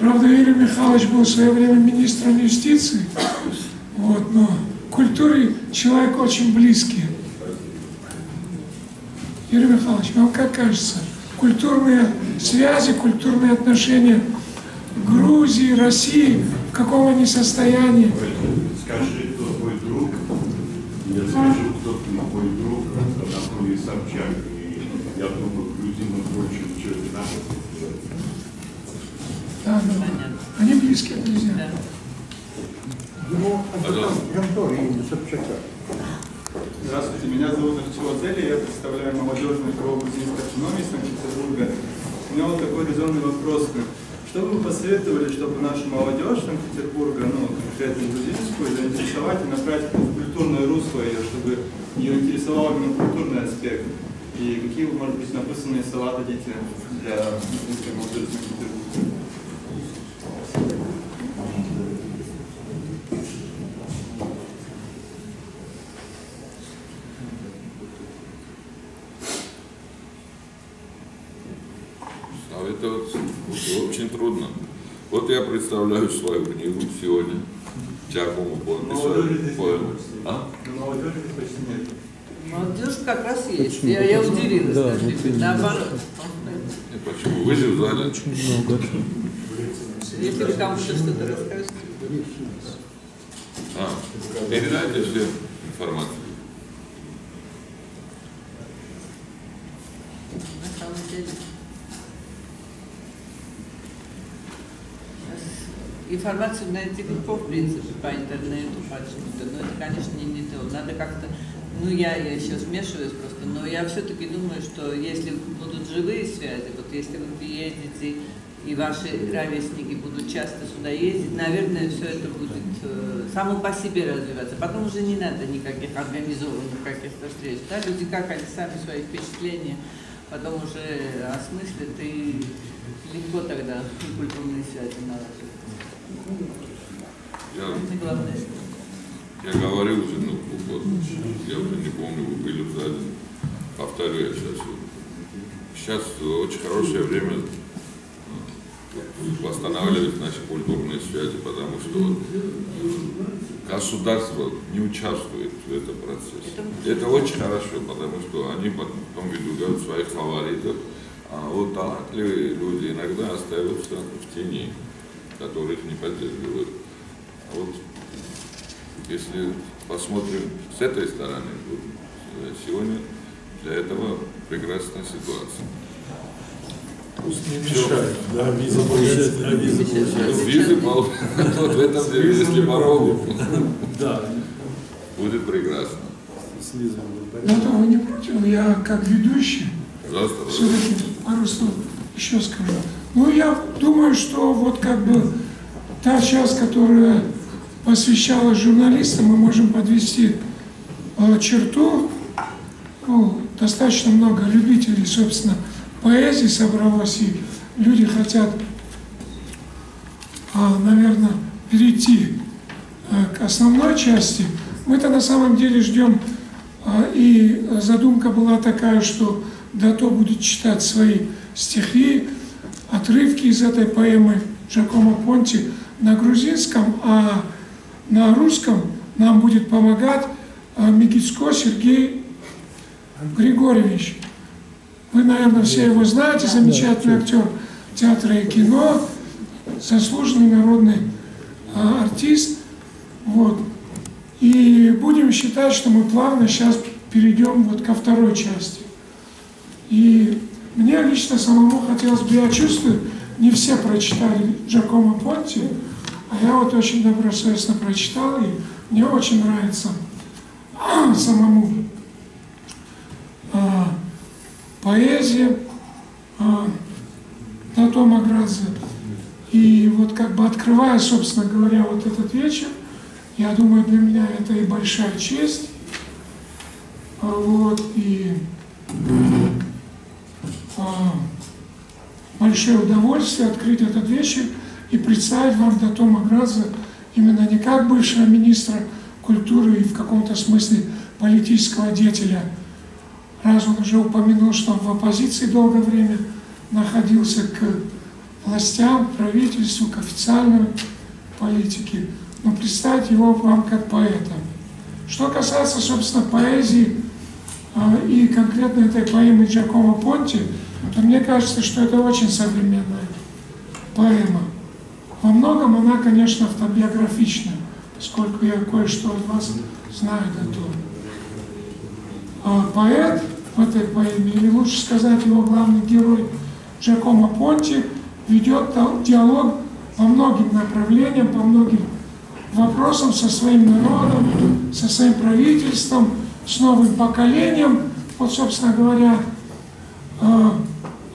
Правда, Юрий Михайлович был в свое время министром юстиции, вот, но культуре человек очень близкий. Юрий Михайлович, вам как кажется, культурные связи, культурные отношения Грузии, России, в каком они состоянии? Скажи, кто твой друг, я скажу, кто твой друг, Анатолий Собчак. И я думаю, грузинам больше ничего не надо. Да, да. Они близкие друзья. Имени Собчака. Здравствуйте, меня зовут Арчева Цели, я представляю молодежный кружок грузинской автономии Санкт-Петербурга. У меня вот такой резонный вопрос. Что бы вы посоветовали, чтобы нашу молодежь Санкт-Петербурга, ну, конкретно грузинскую, заинтересовать и направить в культурное русло ее, чтобы ее интересовал именно культурный аспект? И какие, может быть, написанные слова дадите для грузинской молодежи Санкт-Петербурга? А это вот очень трудно. Вот я представляю свою книгу сегодня. Чакому Молодежи здесь написал нет поэму. А? Молодежи почти нет. Молодежь как раз есть. Я, я удивилась. Да, даже. вот именно. Наоборот. Почему? Вы же в зале. Очень много. Если вы кому-то что-то расскажете. А, передайте всем информацию. На самом деле. Информацию найти легко, в принципе, по интернету, почему-то, но это, конечно, не, не то. Надо как-то, ну, я, я еще смешиваюсь просто, но я все-таки думаю, что если будут живые связи, вот если вы приедете, и ваши ровесники будут часто сюда ездить, наверное, все это будет э, само по себе развиваться. Потом уже не надо никаких организованных каких-то встреч. Да? Люди как они сами свои впечатления потом уже осмыслят и легко тогда культурные связи наладят. Я, я говорил уже, ну, вот, я уже не помню, вы были в зале. Повторю я сейчас. Сейчас очень хорошее время восстанавливать наши культурные связи, потому что государство не участвует в этом процессе. Это очень хорошо, потому что они потом выдвигают своих фаворитов, а вот талантливые люди иногда остаются в тени, которые их не поддерживают. А вот если посмотрим с этой стороны, вот, э, сегодня для этого прекрасная ситуация. Не мешает, да, визы получать, а визы получать. Ну, визы пол- вот в этом деле, если порогу, Да, будет прекрасно. с визами порядок. то вы не против, я как ведущий все-таки пару слов еще скажу. Ну, я думаю, что вот как бы та часть, которая посвящала журналистам, мы можем подвести э, черту. Ну, достаточно много любителей, собственно, поэзии собралось, и люди хотят, а, наверное, перейти э, к основной части. Мы-то на самом деле ждем, а, и задумка была такая, что Дато будет читать свои стихи, отрывки из этой поэмы Джакомо Понти на грузинском, а на русском нам будет помогать а, Мигицко Сергей Григорьевич. Вы, наверное, все его знаете, замечательный актер театра и кино, заслуженный народный а, артист. Вот. И будем считать, что мы плавно сейчас перейдем вот ко второй части. И мне лично самому хотелось бы, я чувствую, не все прочитали Джакомо Понти, а я вот очень добросовестно прочитал, и мне очень нравится самому а, поэзия а, Дато Маградзе. И вот как бы открывая, собственно говоря, вот этот вечер, я думаю, для меня это и большая честь, а, вот, и а, большое удовольствие открыть этот вечер и представить вам Дато Маградзе именно не как бывшего министра культуры и в каком-то смысле политического деятеля, раз он уже упомянул, что он в оппозиции долгое время находился к властям, правительству, к официальной политике. Но представить его вам как поэта. Что касается, собственно, поэзии а, и конкретно этой поэмы Джакомо Понти, то мне кажется, что это очень современная поэма. Во многом она, конечно, автобиографична, поскольку я кое-что от вас знаю до того. А поэт в этой поэме, или лучше сказать, его главный герой Джакомо Понти, ведет диалог по многим направлениям, по многим вопросам со своим народом, со своим правительством, с новым поколением. Вот, собственно говоря,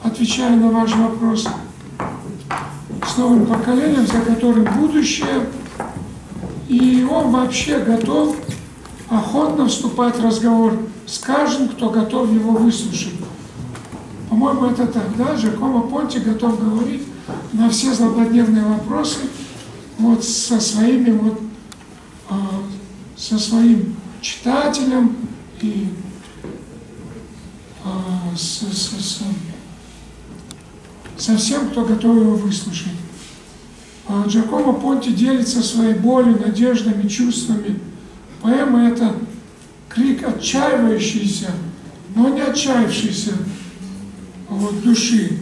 отвечая на ваш вопрос, с новым поколением, за которым будущее, и он вообще готов охотно вступать в разговор с каждым, кто готов его выслушать. По-моему, это так, да? Жакомо Понти готов говорить на все злободневные вопросы вот со своими вот, э, со своим читателем и с, с, с, со всем, кто готов его выслушать. А Джакомо Понти делится своей болью, надеждами, чувствами. Поэма – это крик отчаивающийся, но не отчаявшийся вот, души.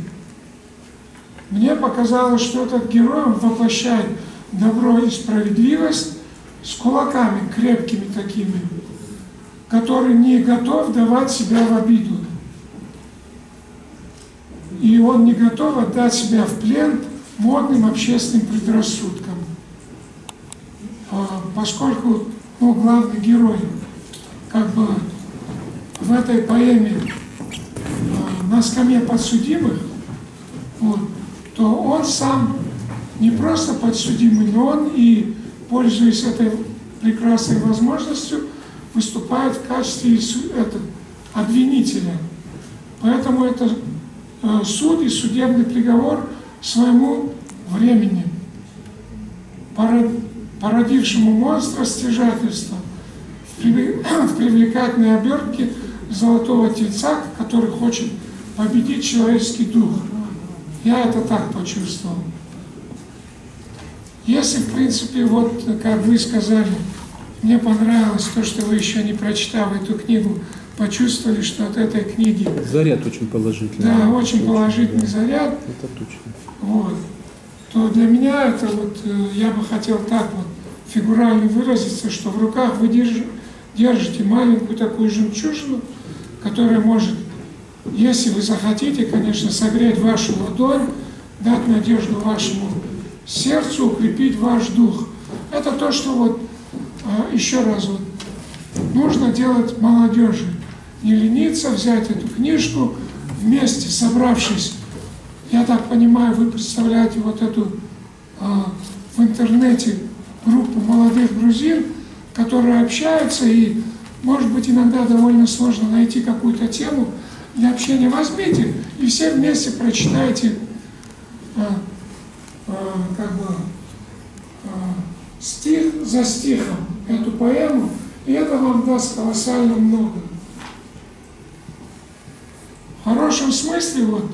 Мне показалось, что этот герой воплощает добро и справедливость с кулаками крепкими такими, который не готов давать себя в обиду. И он не готов отдать себя в плен модным общественным предрассудкам. А, поскольку ну, главный герой как бы в этой поэме а, на скамье подсудимых, вот, то он сам не просто подсудимый, но он и, пользуясь этой прекрасной возможностью, выступает в качестве это, обвинителя. Поэтому это суд и судебный приговор своему времени, породившему монстра стяжательства в привлекательной обертке золотого тельца, который хочет победить человеческий дух. Я это так почувствовал. Если, в принципе, вот, как вы сказали, мне понравилось то, что вы еще не прочитав эту книгу, почувствовали, что от этой книги... Заряд очень положительный. Да, очень положительный заряд. Это точно. Вот. То для меня это вот, э, я бы хотел так вот фигурально выразиться, что в руках вы держите, держите маленькую такую жемчужину, которая может, если вы захотите, конечно, согреть вашу ладонь, дать надежду вашему сердцу, укрепить ваш дух. Это то, что вот а, еще раз вот нужно делать молодежи. Не лениться, взять эту книжку, вместе собравшись. Я так понимаю, вы представляете вот эту а, в интернете группу молодых грузин, которые общаются и, может быть, иногда довольно сложно найти какую-то тему для общения. Возьмите и все вместе прочитайте а, а, как бы а, стих за стихом эту поэму, и это вам даст колоссально много. В хорошем смысле вот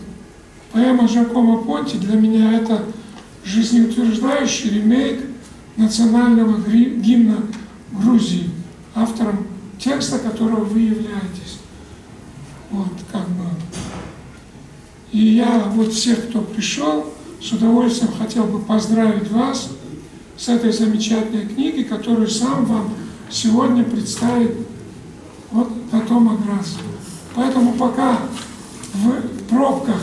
поэма Жакома Понти для меня это жизнеутверждающий ремейк национального гимна Грузии, автором текста которого вы являетесь. Вот, как бы. И я вот всех, кто пришел, с удовольствием хотел бы поздравить вас с этой замечательной книгой, которую сам вам сегодня представит вот Татома Грасс. Поэтому пока в пробках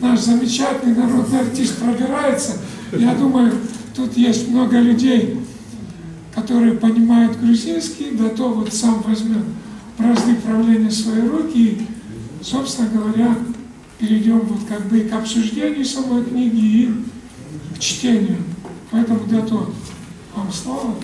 наш замечательный народный артист пробирается, я думаю, тут есть много людей, которые понимают грузинский, да то вот сам возьмет бразды правления в свои руки и, собственно говоря, перейдем вот как бы и к обсуждению самой книги, и к чтению. Поэтому готов вам слово.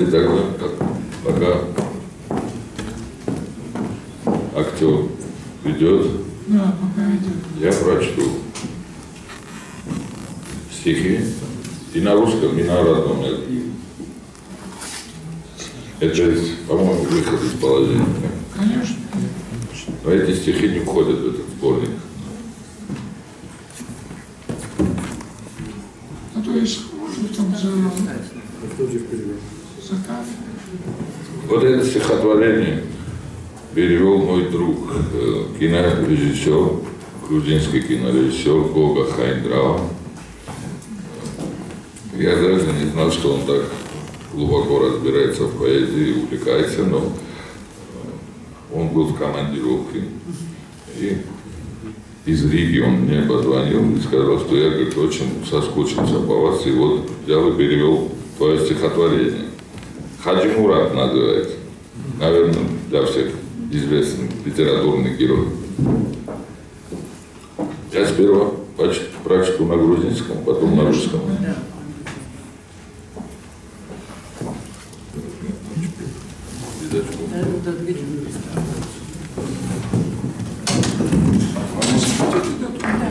Давайте тогда, пока актер Идет? Да, пока. Я прочту стихи и на русском, и на родном языке. Это, по-моему, выход из положения. Конечно. Но эти стихи не входят в этот сборник. А то есть, может, там за, Кто же перевел? за кафедрой. Вот это стихотворение перевел мой друг, э, кинорежиссер, грузинский кинорежиссер Гога Хайндрау. Я даже не знал, что он так глубоко разбирается в поэзии, увлекается, но он был в командировке. И из Риги он мне позвонил и сказал, что я, говорит, очень соскучился по вас, и вот взял и перевел твое стихотворение. Хаджи Мурат называется. Наверное, для всех известный литературный герой. Я сперва прочту на грузинском, потом на русском.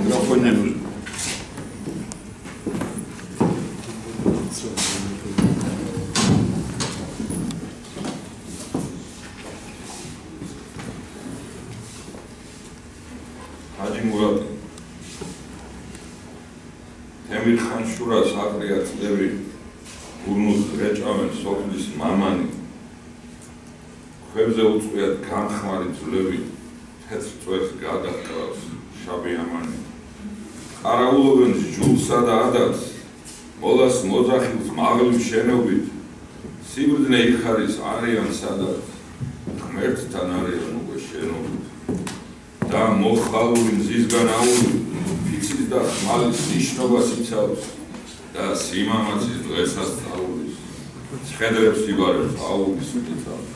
Микрофон не нужен. თემირ ხანშურას აკრია წლები გურნუს რეჭამენ სოფლის მამანი. ქვებზე უწყვიათ განხმარი ძვლები თეთრ წვერს გადაჰყავს შაბი ამანი. ყარაულობენ ჯულსა და ადათს მოლას მოძახილს მაღლივ შენობით სიბრძნე იხარის არიან სადაც ღმერთთან არიან უკვე შენობით. და მოხალული მზისგან აული ფიცის და ხმალის ნიშნობას იცავს და სიმამაცის დღესაც წაულის ცხედრებს იბარებს აულის იცავს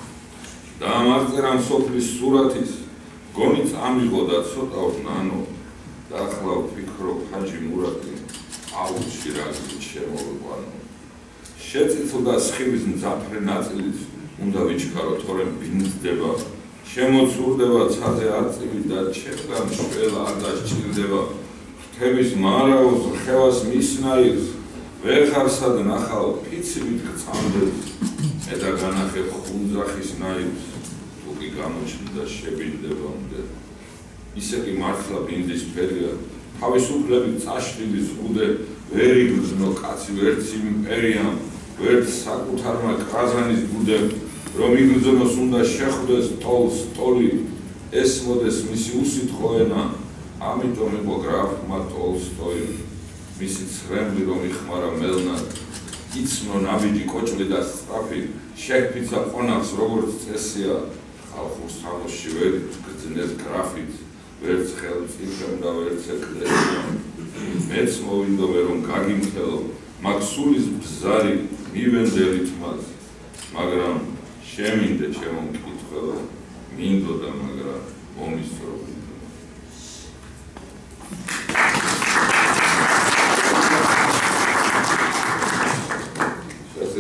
და მარწერან სოფლის სურათის გონიც ამიღო და ცოტა ნანო და ახლა ვფიქრო ხაჯი მურატი აულში რაზით შემოვიყვანო შეწიწლდა სხივის მძაფრე ნაწილიც უნდა ვიჩქარო თორემ ბინძდება. შემოცურდება ცაზე არწივი და ჩემგან შველა არ დასჭირდება ხთების მარაოს ხევას მისნაირს ვეხარსად ნახავ ფიცივით გწამდებს მე და განახებ ხუნძახის ნაირს თუკი გამოჩნდა შებინდებამდე. ისე კი მართლა ბინდის ფერია. თავისუფლები წაშლილი ზღუდე ვერ იგრძნო კაცი ვერც იმპერიამ ვერც საკუთარმა ყაზანის ბუდემ რომ იგრძნოს უნდა შეხვდეს ტოლს ტოლი ესმოდეს მისი უსიტყვო ენა ამიტომ იყო გრაფმა ტოლსტოი მისი ცრემლი რომ იხმარა მელნად იცნო ნაბიჯი კოჭლი და სწრაფი შეფიცა ყონავს როგორც წესია ხალხურ სამოსში ვერ გძნეს გრაფით ვერც ხელმწიფემ და ვერც ეკლესიამ მეც მოვინდომე რომ გაგიმხელო მაგ სულის ბზარი მივენდელით მას მაგრამ შემინდე ჩემო მკითხველო მინდოდა მაგრამ მომისწრო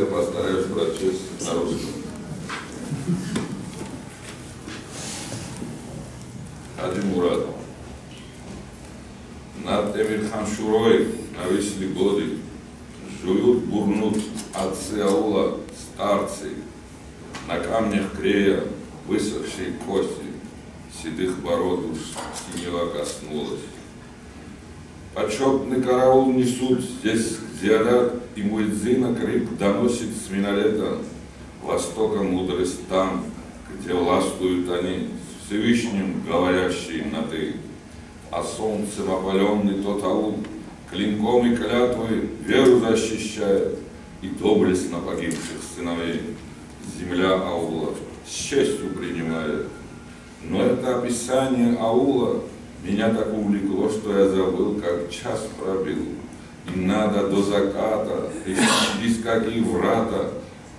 я постараюсь прочесть на русском. Хаджи Мурат. Над Эмирхан нависли годы, жуют, бурнут отцы аула, старцы, на камнях крея высохшие кости, седых бород уж синева коснулась. Почетный караул несут здесь зиарат, и муэдзина крик доносит с минарета Востока мудрость там, где властвуют они, с Всевышним говорящие на «ты». А солнцем опаленный тот аул клинком и клятвой веру защищает и доблестно погибших сыновей. Земля аула с честью принимает. Но это описание аула меня так увлекло, что я забыл, как час пробил. И надо до заката, через какие врата,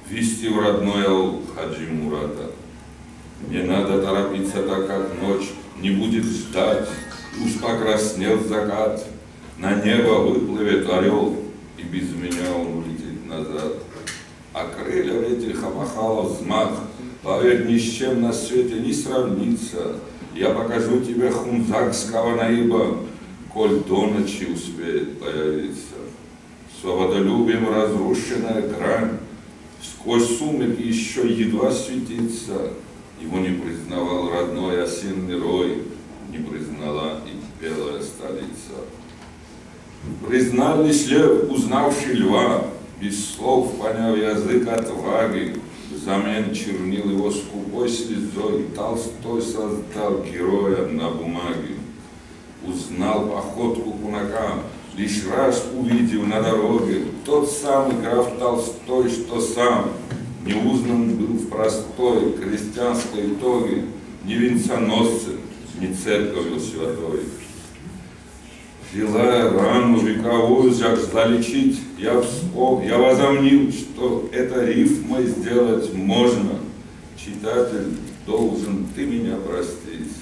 вести в родной аул Хаджи Мурата. Не надо торопиться, так как ночь не будет ждать, уж покраснел закат, на небо выплывет орел, и без меня он улетит назад. А крылья этих опахало взмах, поверь, ни с чем на свете не сравнится. Я покажу тебе хунзакского наиба, коль до ночи успеет появиться. Свободолюбием разрушенная грань, сквозь сумерки еще едва светится. Его не признавал родной осенний рой, не признала и белая столица. Признал лишь лев, узнавший льва, без слов поняв язык отваги, взамен чернил его скупой слезой, Толстой создал героя на бумаге. Узнал походку кунака, лишь раз увидел на дороге Тот самый граф Толстой, что сам не узнан был в простой крестьянской итоге Ни венценосцем, ни церковью святой. Желая рану вековую жак залечить, я, вспом... я возомнил, что это рифмой сделать можно. Читатель должен ты меня простить.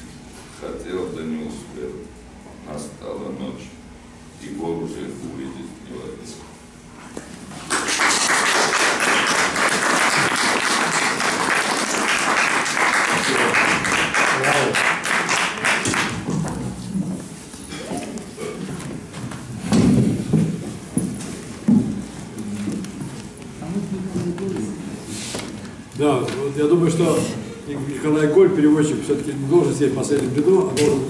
Хотел, да не успел. Настала ночь, и Бог уже увидит водится. Да, вот я думаю, что Николай Голь, переводчик, все-таки не должен сидеть в последнем ряду, а должен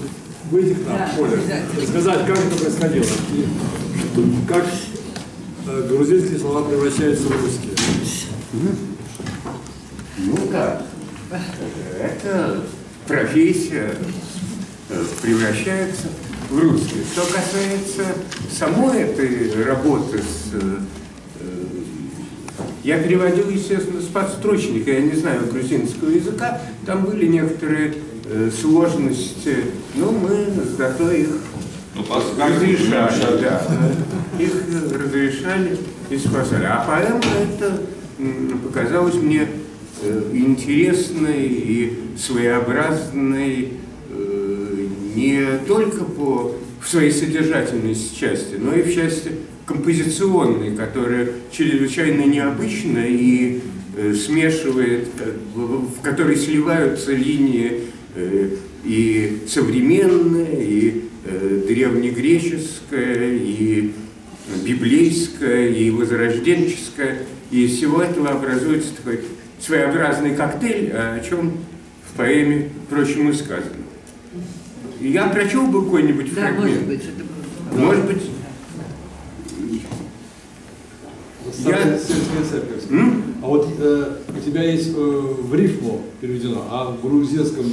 выйти к нам, Да, Коля, обязательно. и сказать, как это происходило, и как э, грузинские слова превращаются в русские. Ну да, это профессия э, превращается в русский. Что касается самой этой работы с... э, Я переводил, естественно, с подстрочника, я не знаю грузинского языка, там были некоторые э, сложности, но мы зато их Ну, разрешали, да. Их разрешали и спасали. А поэма это показалось мне э, интересной и своеобразной э, не только по в своей содержательной части, но и в части композиционной, которая чрезвычайно необычна и э, смешивает, в, которой сливаются линии и современная, и э, древнегреческая, и библейская, и возрожденческая. И из всего этого образуется такой своеобразный коктейль, о чем в поэме, впрочем, и сказано. Я прочел бы какой-нибудь Да, фрагмент. может быть, это было. Может быть, м? А вот э, у тебя есть э, в рифму переведено, а в грузинском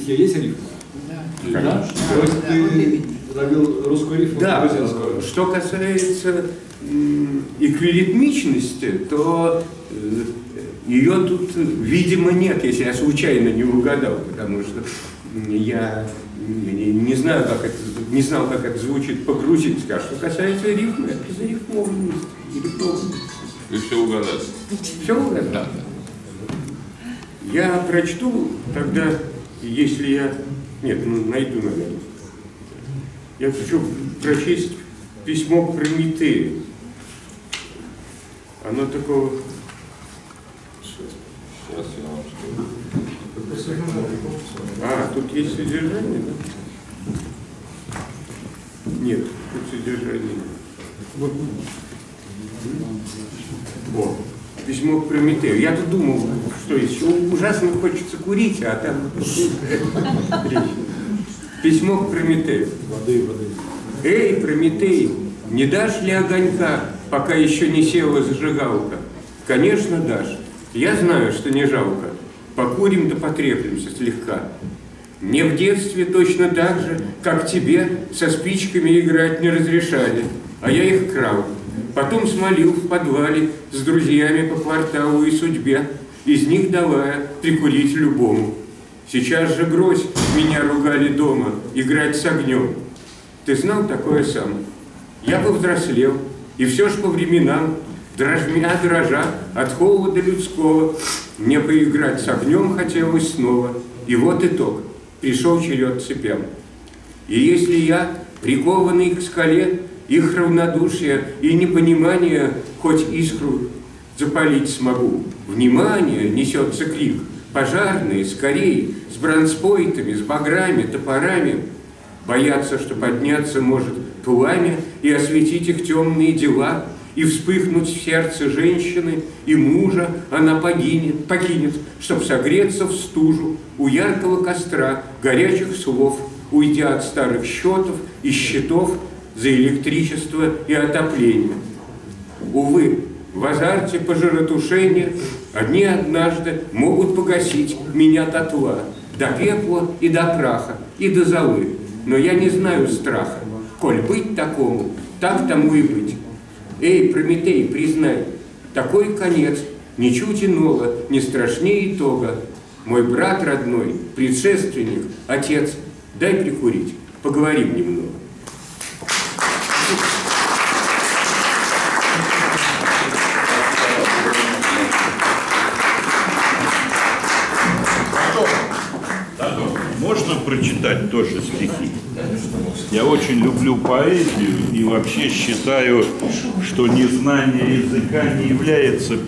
стихе есть рифма? Да. Да? То есть Да, ты робил русскую рифму Да, грузинскую? что касается м, эквилитмичности, то э, ее тут, видимо, нет, если я случайно не угадал, потому что я не, не знаю, как это, не знал, как это звучит по-грузински. А что касается рифмы, это зарифмованность. зарифмованность. Вы все угадали. Все угадал? Я прочту тогда, если я... Нет, ну, найду, наверное. Я хочу прочесть письмо Прометею. Оно такого... Сейчас я вам скажу. А, тут есть содержание, да? Нет, тут содержание нет. О, письмо к Прометею. Я тут думал, что еще ужасно хочется курить, а там. Письмо к Прометею. Воды, воды. Эй, Прометей, не дашь ли огонька, пока еще не села зажигалка? Конечно, дашь. Я знаю, что не жалко. Покурим да потреплемся слегка. Мне в детстве точно так же, как тебе, со спичками играть не разрешали, а я их крал. Потом смолил в подвале с друзьями по кварталу и судьбе, из них давая прикурить любому. Сейчас же грозь меня ругали дома, играть с огнем. Ты знал такое сам? Я повзрослел, и все ж по временам, дрожмя дрожа от холода людского, мне поиграть с огнем хотелось снова. И вот итог. Пришел черед цепям. И если я, прикованный к скале, их равнодушие и непонимание хоть искру запалить смогу, внимание, несется крик, Пожарные, скорее, с бронспойтами, с баграми, топорами, боятся, что подняться может пламя и осветить их темные дела, и вспыхнуть в сердце женщины и мужа она погинет, покинет, чтоб согреться в стужу у яркого костра горячих слов, уйдя от старых счетов и счетов за электричество и отопление. Увы, в азарте пожаротушения одни однажды могут погасить меня дотла, до пепла и до праха, и до золы. Но я не знаю страха, коль быть такому, так тому и быть. Эй, Прометей, признай, такой конец ничуть иного, не страшнее итога. Мой брат родной, предшественник, отец, дай прикурить, поговорим немного. Люблю поэзию и вообще считаю, что незнание языка не является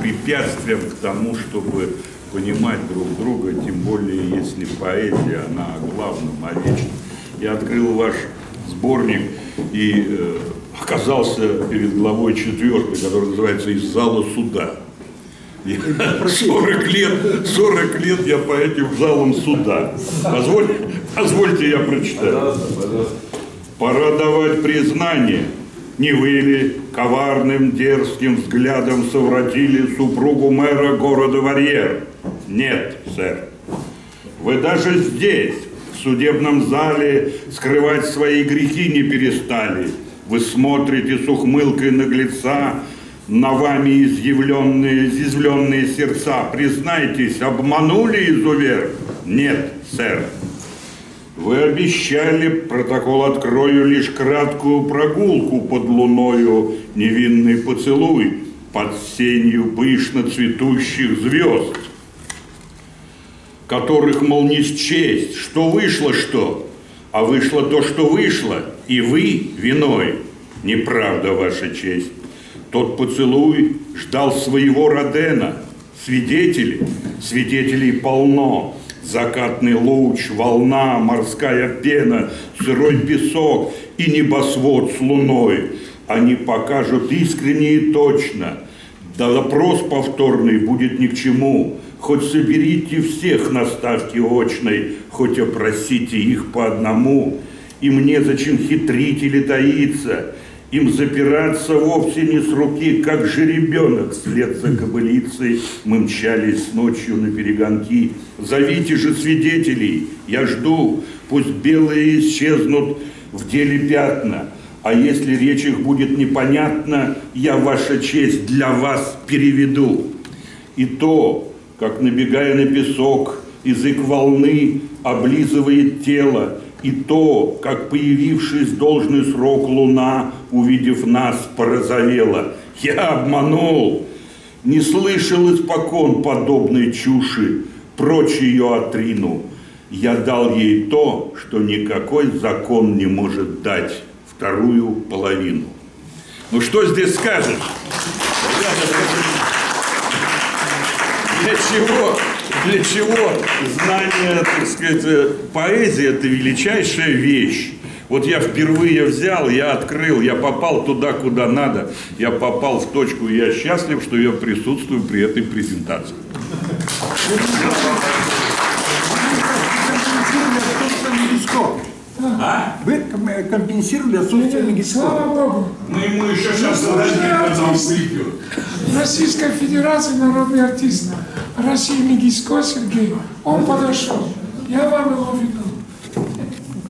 препятствием к тому, чтобы понимать друг друга, тем более если поэзия, она о главном, о вечном. Я открыл ваш сборник и э, оказался перед главой четвертой, которая называется «Из зала суда». Я 40 лет, 40 лет я по этим залам суда. Позволь, позвольте я прочитаю. Пора давать признание. Не вы ли коварным дерзким взглядом совратили супругу мэра города Варьер? Нет, сэр. Вы даже здесь, в судебном зале, скрывать свои грехи не перестали. Вы смотрите с ухмылкой наглеца на вами изъявленные, изъявленные сердца. Признайтесь, обманули изувер? Нет, сэр. Вы обещали, протокол открою, лишь краткую прогулку под луною, невинный поцелуй под сенью пышно цветущих звезд, которых, мол, не счесть, что вышло что, а вышло то, что вышло, и вы виной. Неправда, ваша честь. Тот поцелуй ждал своего Родена. Свидетели, свидетелей полно. Закатный луч, волна, морская пена, сырой песок и небосвод с луной. Они покажут искренне и точно. Да допрос повторный будет ни к чему. Хоть соберите всех на ставке очной, хоть опросите их по одному. И мне зачем хитрить или таиться? Им запираться вовсе не с руки, как же ребенок вслед за кобылицей. Мы мчались ночью на перегонки. Зовите же свидетелей, я жду, пусть белые исчезнут в деле пятна. А если речь их будет непонятна, я, ваша честь, для вас переведу. И то, как, набегая на песок, язык волны облизывает тело, и то, как появившись в должный срок луна, увидев нас, порозовела. Я обманул, не слышал испокон подобной чуши, прочь ее отрину. Я дал ей то, что никакой закон не может дать, вторую половину. Ну что здесь скажешь? Для чего? Для чего знание, так сказать, поэзия – это величайшая вещь. Вот я впервые взял, я открыл, я попал туда, куда надо, я попал в точку, и я счастлив, что я присутствую при этой презентации. А? Вы компенсировали отсутствие мегископа. Слава Богу. Мы ему еще сейчас зададим, когда он придет. Российской Федерации народный артист России Мегиско Сергей, он подошел. Я вам его веду.